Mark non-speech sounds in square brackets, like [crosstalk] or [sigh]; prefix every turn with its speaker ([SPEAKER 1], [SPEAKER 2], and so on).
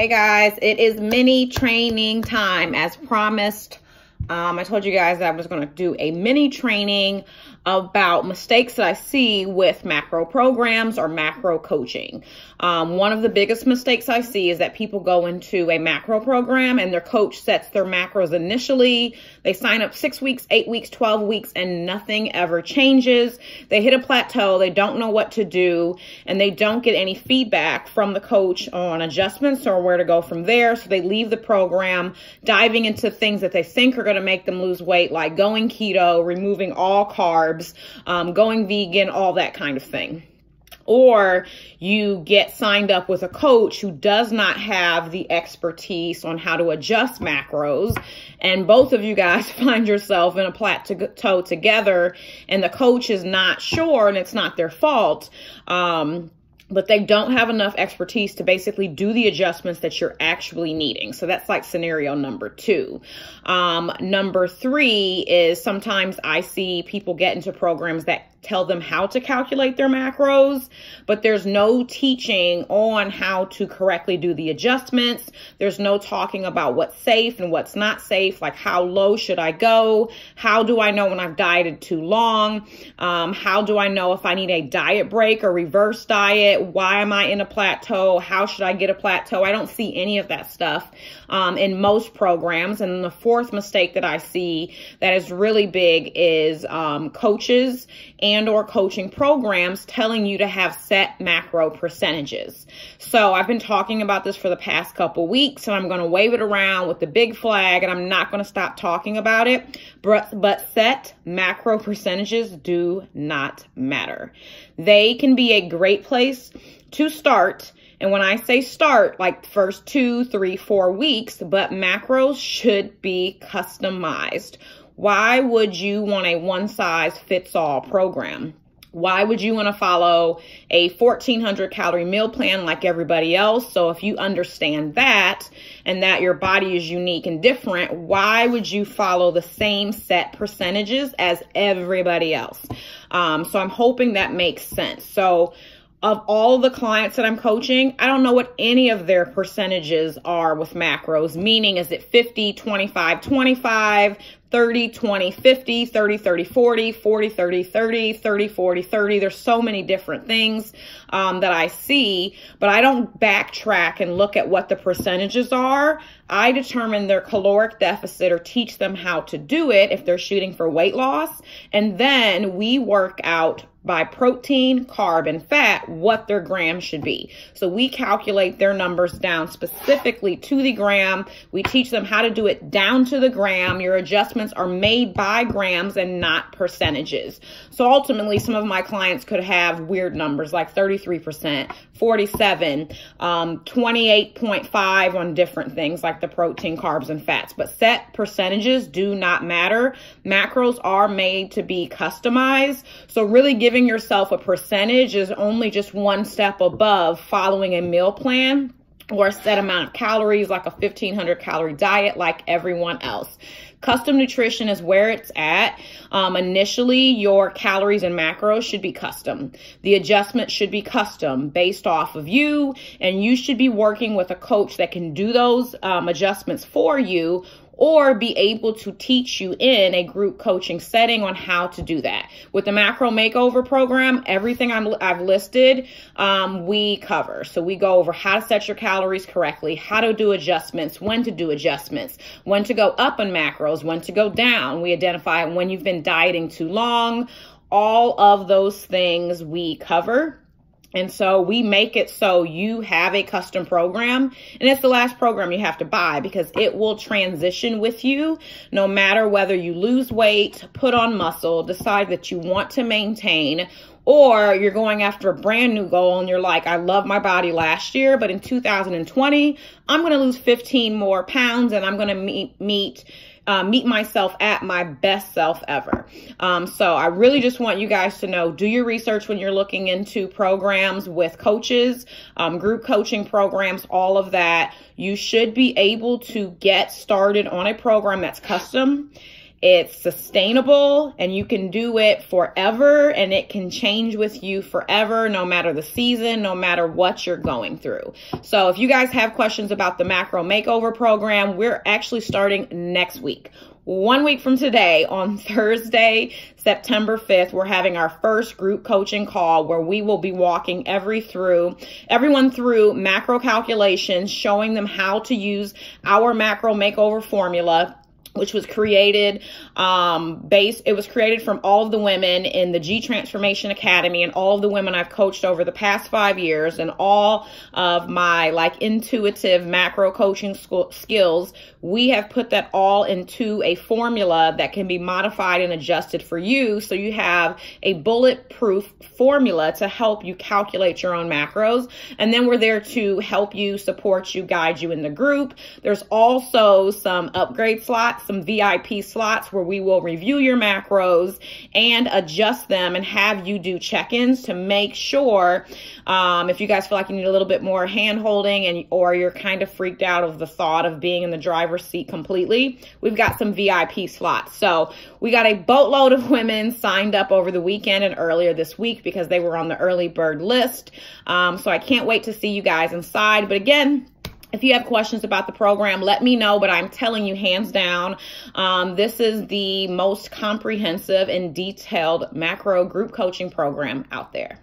[SPEAKER 1] Hey guys, it is mini training time as promised. Um, I told you guys that I was going to do a mini training about mistakes that I see with macro programs or macro coaching. Um, one of the biggest mistakes I see is that people go into a macro program and their coach sets their macros initially. They sign up six weeks, eight weeks, 12 weeks, and nothing ever changes. They hit a plateau. They don't know what to do and they don't get any feedback from the coach on adjustments or where to go from there. So they leave the program diving into things that they think are going to make them lose weight, like going keto, removing all carbs, um, going vegan, all that kind of thing. Or you get signed up with a coach who does not have the expertise on how to adjust macros and both of you guys [laughs] find yourself in a plateau together and the coach is not sure and it's not their fault. Um, but they don't have enough expertise to basically do the adjustments that you're actually needing. So that's like scenario number two. Um, number three is sometimes I see people get into programs that tell them how to calculate their macros, but there's no teaching on how to correctly do the adjustments. There's no talking about what's safe and what's not safe, like how low should I go? How do I know when I've dieted too long? Um, how do I know if I need a diet break or reverse diet? Why am I in a plateau? How should I get a plateau? I don't see any of that stuff um, in most programs. And the fourth mistake that I see that is really big is um, coaches and or coaching programs telling you to have set macro percentages. So I've been talking about this for the past couple weeks and I'm going to wave it around with the big flag and I'm not going to stop talking about it. But, but set macro percentages do not matter. They can be a great place to start and when I say start, like first two, three, four weeks, but macros should be customized. Why would you want a one size fits all program? Why would you want to follow a 1400 calorie meal plan like everybody else? So if you understand that and that your body is unique and different, why would you follow the same set percentages as everybody else? Um, so I'm hoping that makes sense. So of all the clients that I'm coaching, I don't know what any of their percentages are with macros, meaning is it 50, 25, 25, 30, 20, 50, 30, 30, 40, 40, 30, 30, 30, 40, 30. There's so many different things um, that I see, but I don't backtrack and look at what the percentages are. I determine their caloric deficit or teach them how to do it if they're shooting for weight loss. And then we work out by protein, carb, and fat what their gram should be. So we calculate their numbers down specifically to the gram. We teach them how to do it down to the gram. Your adjustment are made by grams and not percentages. So ultimately, some of my clients could have weird numbers like 33%, 47, um, 28.5 on different things like the protein, carbs, and fats. But set percentages do not matter. Macros are made to be customized. So really giving yourself a percentage is only just one step above following a meal plan or a set amount of calories like a 1500 calorie diet like everyone else. Custom nutrition is where it's at. Um, initially, your calories and macros should be custom. The adjustment should be custom based off of you, and you should be working with a coach that can do those um, adjustments for you or be able to teach you in a group coaching setting on how to do that. With the macro makeover program, everything i have listed, um, we cover. So we go over how to set your calories correctly, how to do adjustments, when to do adjustments, when to go up on macros, when to go down. We identify when you've been dieting too long. All of those things we cover. And so we make it so you have a custom program and it's the last program you have to buy because it will transition with you no matter whether you lose weight, put on muscle, decide that you want to maintain or you're going after a brand new goal and you're like, I love my body last year, but in 2020, I'm going to lose 15 more pounds and I'm going to meet, meet uh, meet myself at my best self ever. Um, so I really just want you guys to know, do your research when you're looking into programs with coaches, um, group coaching programs, all of that. You should be able to get started on a program that's custom It's sustainable and you can do it forever and it can change with you forever, no matter the season, no matter what you're going through. So if you guys have questions about the macro makeover program, we're actually starting next week one week from today on [laughs] Thursday, September 5th, we're having our first group coaching call where we will be walking every through everyone through macro calculations, showing them how to use our macro makeover formula which was created um based it was created from all of the women in the G Transformation Academy and all of the women I've coached over the past 5 years and all of my like intuitive macro coaching school, skills we have put that all into a formula that can be modified and adjusted for you. So you have a bulletproof formula to help you calculate your own macros. And then we're there to help you support you guide you in the group. There's also some upgrade slots some VIP slots where we will review your macros and adjust them and have you do check-ins to make sure um, if you guys feel like you need a little bit more hand holding and or you're kind of freaked out of the thought of being in the driver's seat completely, we've got some VIP slots. So we got a boatload of women signed up over the weekend and earlier this week because they were on the early bird list. Um, so I can't wait to see you guys inside. But again, if you have questions about the program, let me know. But I'm telling you, hands down, um, this is the most comprehensive and detailed macro group coaching program out there.